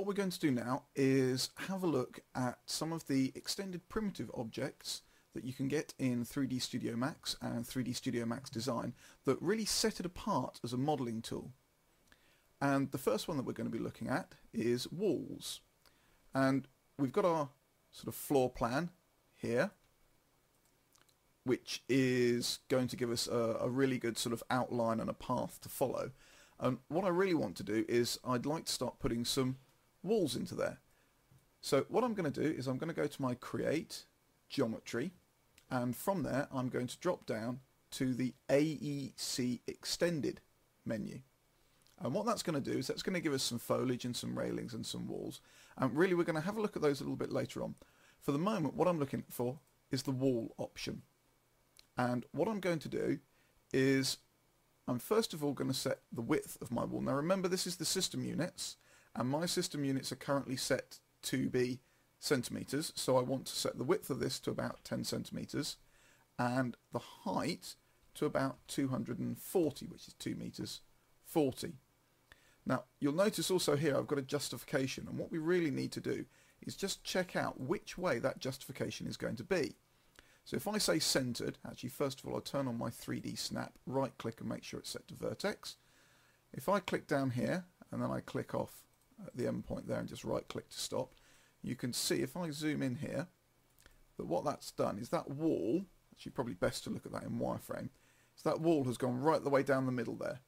what we're going to do now is have a look at some of the extended primitive objects that you can get in 3D Studio Max and 3D Studio Max Design that really set it apart as a modelling tool. And the first one that we're going to be looking at is walls. And we've got our sort of floor plan here which is going to give us a, a, really good sort of outline and a path to follow. And what I really want to do is I'd like to start putting some walls into there. So what I'm going to do is I'm going to go to my create geometry and from there I'm going to drop down to the AEC extended menu. And what that's going to do is that's going to give us some foliage and some railings and some walls. And really we're going to have a look at those a little bit later on. For the moment what I'm looking for is the wall option. And what I'm going to do is I'm first of all going to set the width of my wall. Now remember this is the system units and my system units are currently set to be centimeters so I want to set the width of this to about 10 centimeters and the height to about 240 which is 2 meters 40 now you'll notice also here I've got a justification and what we really need to do is just check out which way that justification is going to be. So if I say centered actually first of all I turn on my 3d snap right click and make sure it's set to vertex. If I click down here and then I click off at the endpoint there and just right click to stop. You can see if I zoom in here that what that's done is that wall actually probably best to look at that in wireframe so that wall has gone right the way down the middle there.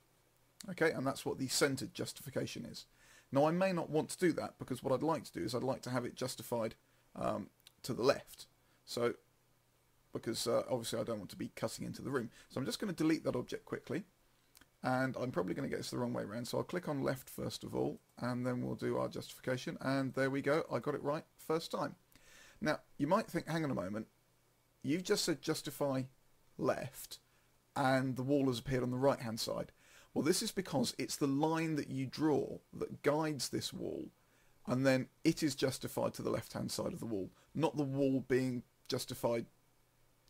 Okay and that's what the centered justification is. Now I may not want to do that because what I'd like to do is I'd like to have it justified um, to the left. So because uh, obviously I don't want to be cutting into the room. So I'm just going to delete that object quickly and I'm probably going to get this the wrong way around so I'll click on left first of all and then we'll do our justification and there we go I got it right first time. Now you might think hang on a moment you've just said justify left and the wall has appeared on the right hand side. Well this is because it's the line that you draw that guides this wall and then it is justified to the left hand side of the wall not the wall being justified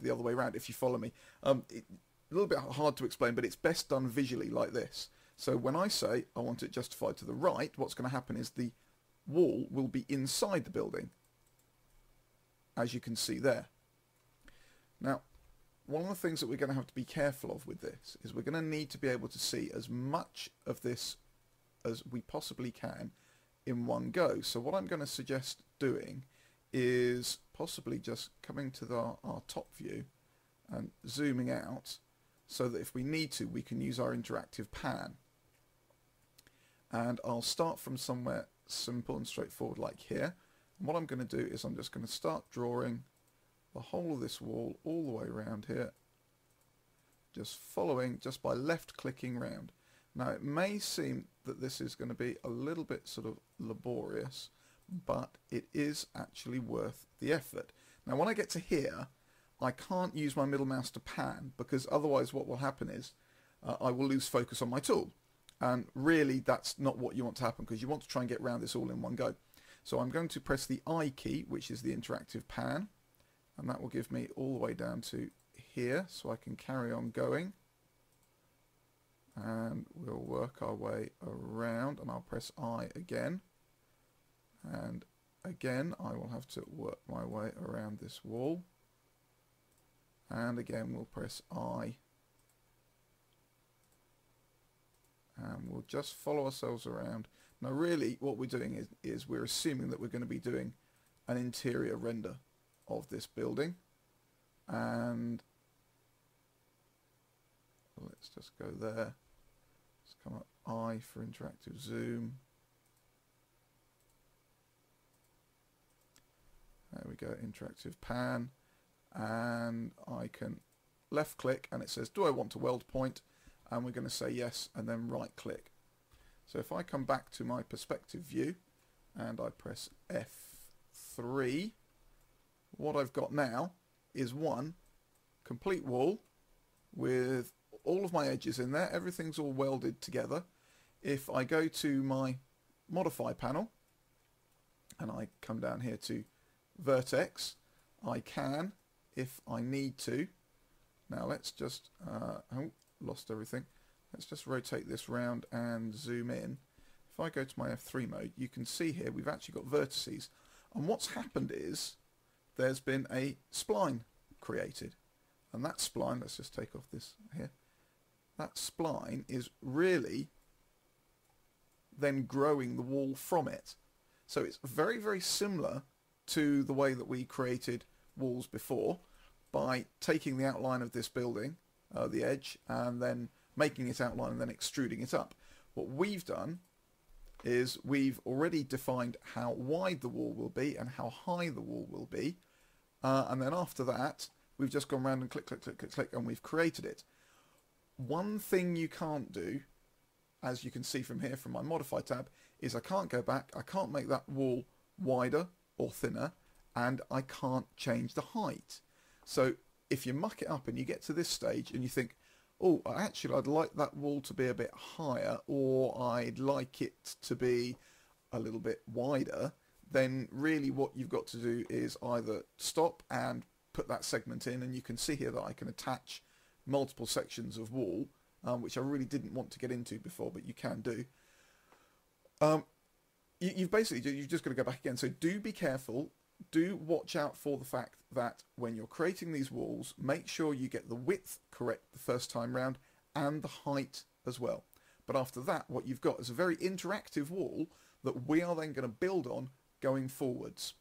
the other way around if you follow me. Um, it, a little bit hard to explain, but it's best done visually like this. So when I say I want it justified to the right, what's going to happen is the wall will be inside the building, as you can see there. Now, one of the things that we're going to have to be careful of with this is we're going to need to be able to see as much of this as we possibly can in one go. So what I'm going to suggest doing is possibly just coming to the, our top view and zooming out so that if we need to we can use our interactive pan. And I'll start from somewhere simple and straightforward like here. And what I'm going to do is I'm just going to start drawing the whole of this wall all the way around here just following just by left clicking round. Now it may seem that this is going to be a little bit sort of laborious but it is actually worth the effort. Now when I get to here I can't use my middle mouse to pan because otherwise what will happen is uh, I will lose focus on my tool. And really that's not what you want to happen because you want to try and get around this all in one go. So I'm going to press the I key, which is the interactive pan, and that will give me all the way down to here so I can carry on going. And we'll work our way around and I'll press I again. And again I will have to work my way around this wall and again we'll press I. And we'll just follow ourselves around. Now really what we're doing is, is we're assuming that we're going to be doing an interior render of this building. And let's just go there. Let's come up I for interactive zoom. There we go interactive pan and I can left click and it says do I want to weld point? And we're going to say yes and then right click. So if I come back to my perspective view and I press F3 what I've got now is one complete wall with all of my edges in there. Everything's all welded together. If I go to my modify panel and I come down here to vertex I can if I need to. Now let's just, uh, oh, lost everything. Let's just rotate this round and zoom in. If I go to my F3 mode, you can see here we've actually got vertices. And what's happened is there's been a spline created. And that spline, let's just take off this here, that spline is really then growing the wall from it. So it's very, very similar to the way that we created walls before by taking the outline of this building, uh, the edge, and then making it outline and then extruding it up. What we've done is we've already defined how wide the wall will be and how high the wall will be. Uh, and then after that, we've just gone around and click, click, click, click, click, and we've created it. One thing you can't do, as you can see from here from my modify tab, is I can't go back, I can't make that wall wider or thinner, and I can't change the height. So if you muck it up and you get to this stage and you think, oh, actually, I'd like that wall to be a bit higher, or I'd like it to be a little bit wider, then really what you've got to do is either stop and put that segment in, and you can see here that I can attach multiple sections of wall, um, which I really didn't want to get into before, but you can do. Um, you, you've basically, you've just got to go back again. So do be careful do watch out for the fact that when you're creating these walls, make sure you get the width correct the first time round and the height as well. But after that, what you've got is a very interactive wall that we are then going to build on going forwards.